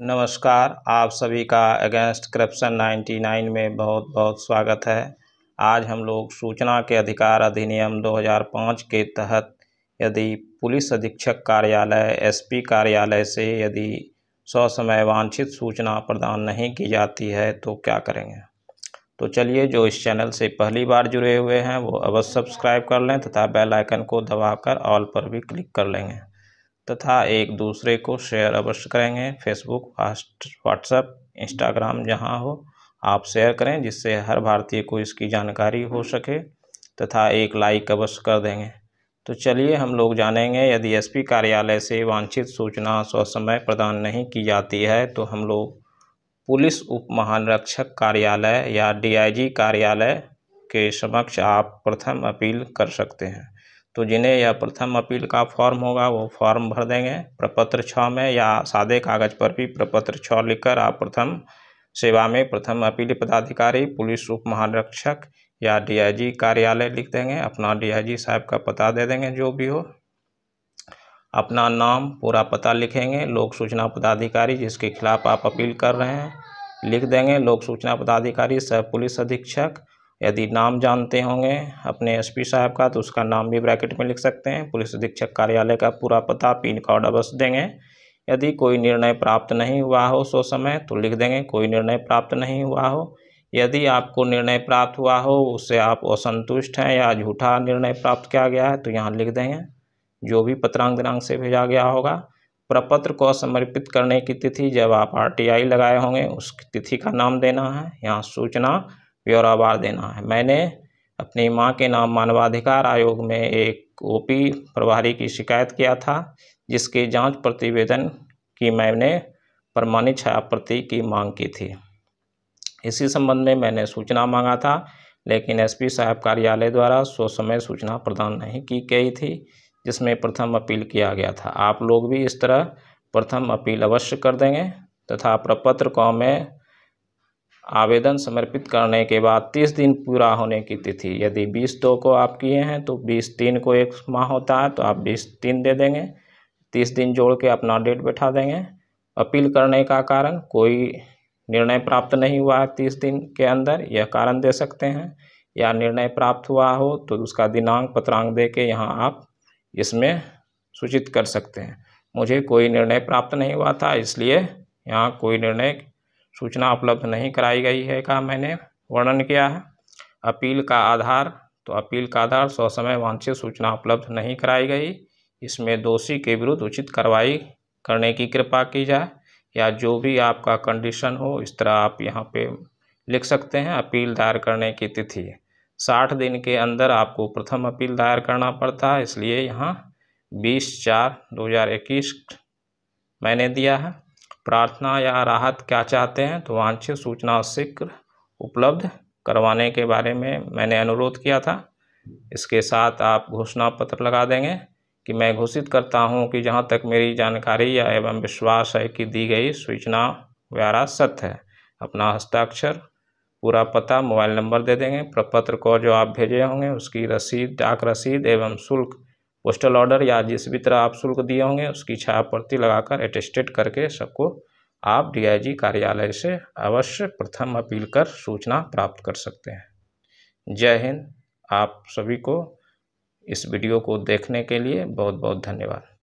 नमस्कार, आप सभी का अगेंस्ट करप्शन 99 में बहुत बहुत स्वागत है। आज हम लोग सूचना के अधिकार अधिनियम 2005 के तहत यदि पुलिस अधीक्षक कार्यालय, एसपी कार्यालय से यदि सौ समय वांछित सूचना प्रदान नहीं की जाती है तो क्या करेंगे? तो चलिए, जो इस चैनल से पहली बार जुड़े हुए हैं, वो अवश्य सब्सक्राइब कर लें तथा बेल आइकन को दबाकर ऑल पर भी क्लिक कर लेंगे। तथा एक दूसरे को शेयर अवश्य करेंगे। फेसबुक व्हाट्सएप इंस्टाग्राम जहाँ हो, आप शेयर करें जिससे हर भारतीय को इसकी जानकारी हो सके तथा एक लाइक अवश्य कर देंगे। तो चलिए हम लोग जानेंगे, यदि एसपी कार्यालय से वांछित सूचना समय प्रदान नहीं की जाती है तो हम लोग पुलिस उप महानिरीक्षक कार्यालय या डीआईजी कार्यालय के समक्ष आप प्रथम अपील कर सकते हैं। तो जिन्हें यह प्रथम अपील का फॉर्म होगा, वो फॉर्म भर देंगे। प्रपत्र छः में या सादे कागज़ पर भी प्रपत्र छः लिखकर आप प्रथम सेवा में प्रथम अपील पदाधिकारी, पुलिस उप महानिरीक्षक या डीआईजी कार्यालय लिख देंगे। अपना डीआईजी साहब का पता दे देंगे, जो भी हो। अपना नाम, पूरा पता लिखेंगे। लोक सूचना पदाधिकारी जिसके खिलाफ आप अपील कर रहे हैं, लिख देंगे। लोक सूचना पदाधिकारी सह पुलिस अधीक्षक यदि नाम जानते होंगे अपने एसपी साहब का तो उसका नाम भी ब्रैकेट में लिख सकते हैं। पुलिस अधीक्षक कार्यालय का पूरा पता पिन कोड अवश्य देंगे। यदि कोई निर्णय प्राप्त नहीं हुआ हो सो समय तो लिख देंगे, कोई निर्णय प्राप्त नहीं हुआ हो। यदि आपको निर्णय प्राप्त हुआ हो, उससे आप असंतुष्ट हैं या झूठा निर्णय प्राप्त किया गया है तो यहाँ लिख देंगे। जो भी पत्रांग दिनांक से भेजा गया होगा, प्रपत्र को समर्पित करने की तिथि, जब आप आरटीआई लगाए होंगे, उस तिथि का नाम देना है। यहाँ सूचना ब्यौरावार देना है। मैंने अपनी माँ के नाम मानवाधिकार आयोग में एक ओपी प्रभारी की शिकायत किया था, जिसके जाँच प्रतिवेदन की मैंने प्रमाणित छाया प्रति की मांग की थी। इसी संबंध में मैंने सूचना मांगा था, लेकिन एसपी साहब कार्यालय द्वारा सो समय सूचना प्रदान नहीं की गई थी, जिसमें प्रथम अपील किया गया था। आप लोग भी इस तरह प्रथम अपील अवश्य कर देंगे, तथा प्रपत्र को में आवेदन समर्पित करने के बाद तीस दिन पूरा होने की तिथि। यदि बीस दो को आप किए हैं तो बीस तीन को एक माह होता है तो आप बीस तीन दे देंगे। तीस दिन जोड़ के अपना डेट बैठा देंगे। अपील करने का कारण, कोई निर्णय प्राप्त नहीं हुआ है तीस दिन के अंदर, यह कारण दे सकते हैं। या निर्णय प्राप्त हुआ हो तो उसका दिनांक पत्रांक दे के यहाँ आप इसमें सूचित कर सकते हैं। मुझे कोई निर्णय प्राप्त नहीं हुआ था, इसलिए यहाँ कोई निर्णय सूचना उपलब्ध नहीं कराई गई है का मैंने वर्णन किया है। अपील का आधार तो अपील का आधार सौ समय वांछित सूचना उपलब्ध नहीं कराई गई। इसमें दोषी के विरुद्ध उचित कार्रवाई करने की कृपा की जाए, या जो भी आपका कंडीशन हो, इस तरह आप यहाँ पे लिख सकते हैं, अपील दायर करने की तिथि। साठ दिन के अंदर आपको प्रथम अपील दायर करना पड़ता है, इसलिए यहाँ बीस चार दो हज़ार इक्कीस मैंने दिया है। प्रार्थना या राहत क्या चाहते हैं तो वांछित सूचना शीघ्र उपलब्ध करवाने के बारे में मैंने अनुरोध किया था। इसके साथ आप घोषणा पत्र लगा देंगे कि मैं घोषित करता हूँ कि जहाँ तक मेरी जानकारी या एवं विश्वास है कि दी गई सूचना व्यारा सत्य है। अपना हस्ताक्षर, पूरा पता, मोबाइल नंबर दे देंगे। प्रपत्र को जो आप भेजे होंगे, उसकी रसीद, डाक रसीद एवं शुल्क पोस्टल ऑर्डर या जिस भी तरह आप शुल्क दिए होंगे, उसकी छायाप्रति लगाकर एटेस्टेड करके सबको आप डीआईजी कार्यालय से अवश्य प्रथम अपील कर सूचना प्राप्त कर सकते हैं। जय हिंद। आप सभी को इस वीडियो को देखने के लिए बहुत बहुत धन्यवाद।